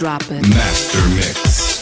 Drop it. Master Mix.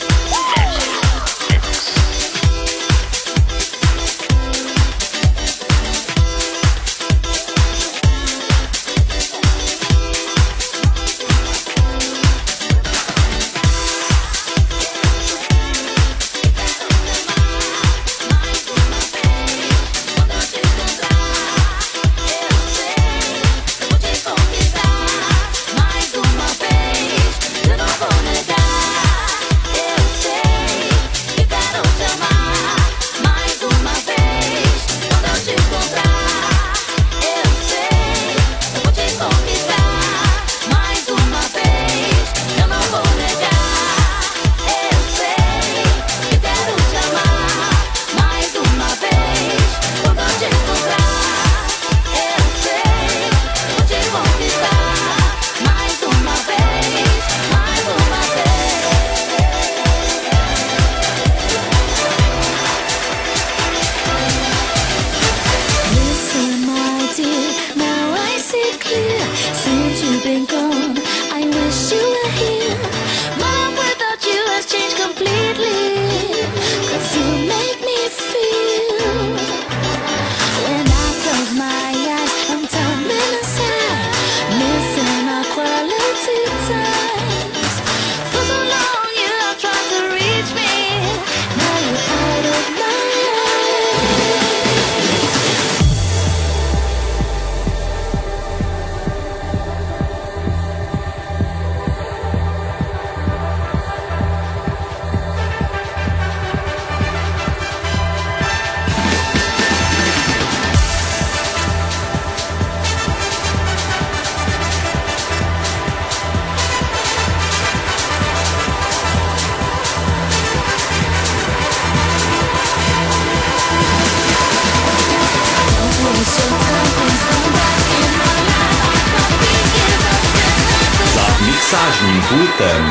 Sajni Putam.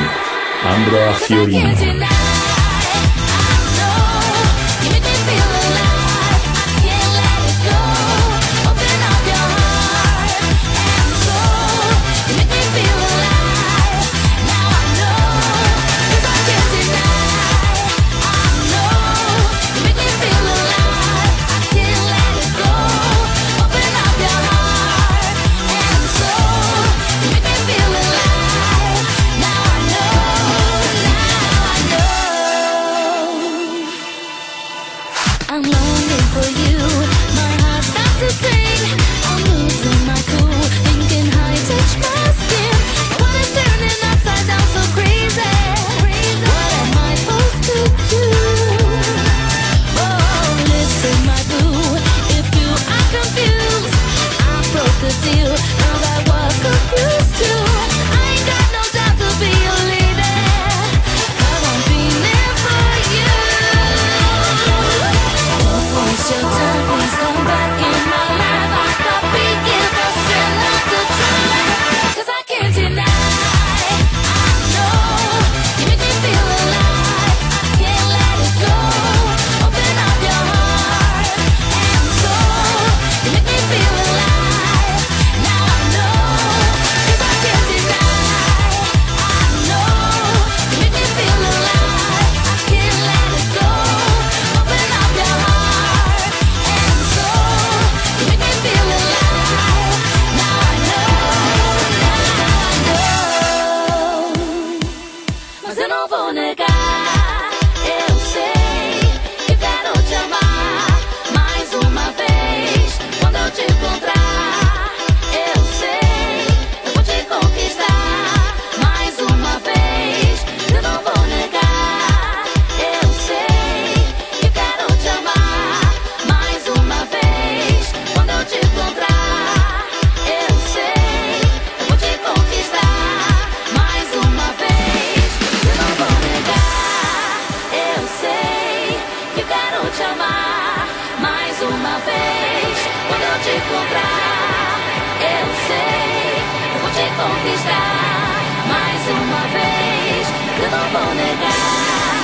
Ambra Fiorina. Quando eu te encontrar, eu sei, eu vou te conquistar. Mais uma vez, eu não vou negar.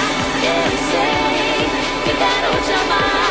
Eu sei que quero te amar.